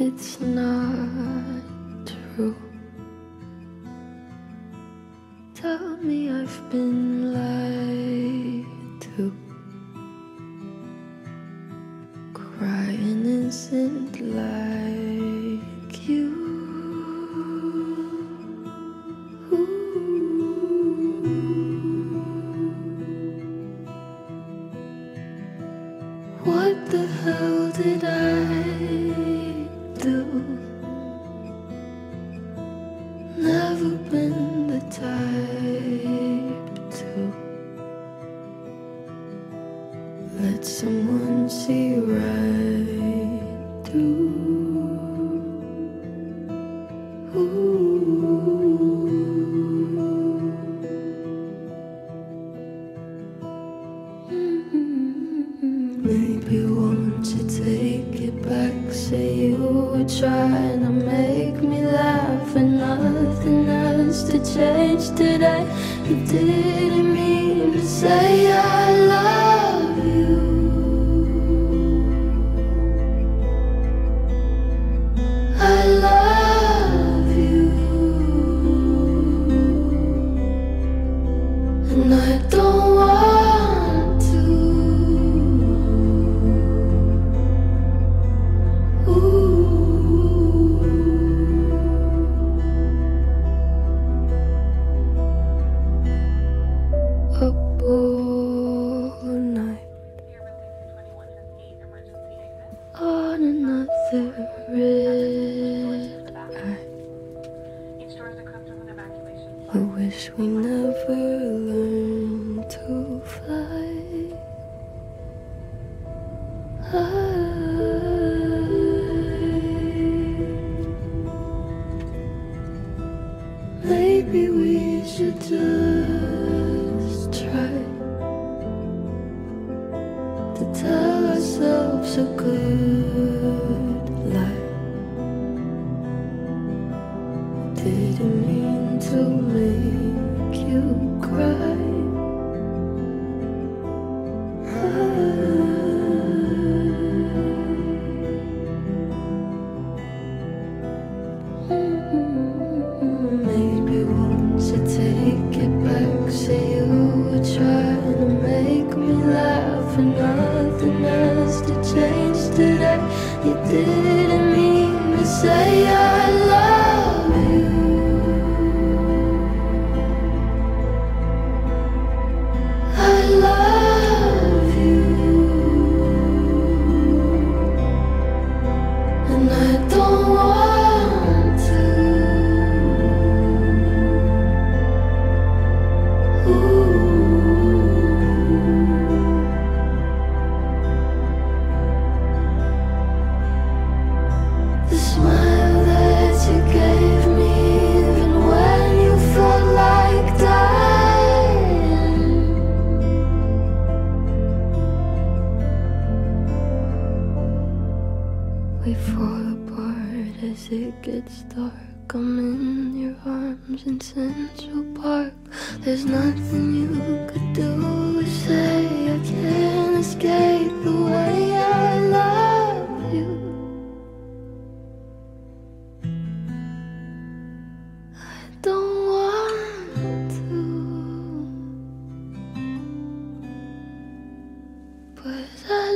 it's not true. Tell me I've been lied to. Crying Cry innocent like you. What the hell did I do? Never been the type to let someone see right through. Mm-hmm. Maybe won't you take it back? Say were trying to make me laugh, and nothing else to change today. You didn't mean to say I love you. I love you, and I don't want wish we never learned to fly. Maybe we should just try to tell ourselves a good to make you cry. Maybe take it back? Say you were trying to make me laugh, and nothing else to change today. You didn't mean to say smile We fall apart as it gets dark. I'm in your arms in Central Park. There's nothing you could do or say. I can't escape the way I love you. I don't want to, but I